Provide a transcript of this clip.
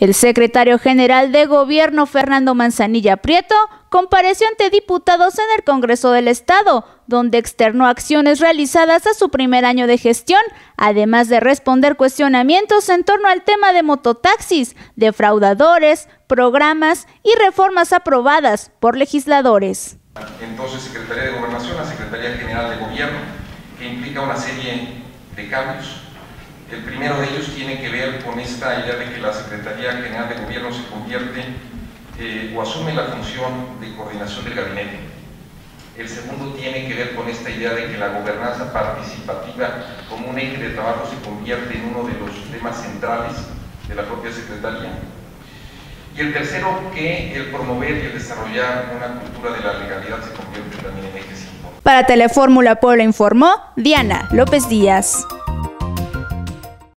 El secretario general de Gobierno, Fernando Manzanilla Prieto, compareció ante diputados en el Congreso del Estado, donde externó acciones realizadas a su primer año de gestión, además de responder cuestionamientos en torno al tema de mototaxis, defraudadores, programas y reformas aprobadas por legisladores. Entonces, Secretaría de Gobernación, la Secretaría General de Gobierno, que implica una serie de cambios el primero tiene que ver con esta idea de que la Secretaría General de Gobierno se convierte eh, o asume la función de coordinación del gabinete. El segundo tiene que ver con esta idea de que la gobernanza participativa como un eje de trabajo se convierte en uno de los temas centrales de la propia Secretaría. Y el tercero, que el promover y el desarrollar una cultura de la legalidad se convierte también en eje 5. Para Telefórmula Puebla informó Diana López Díaz.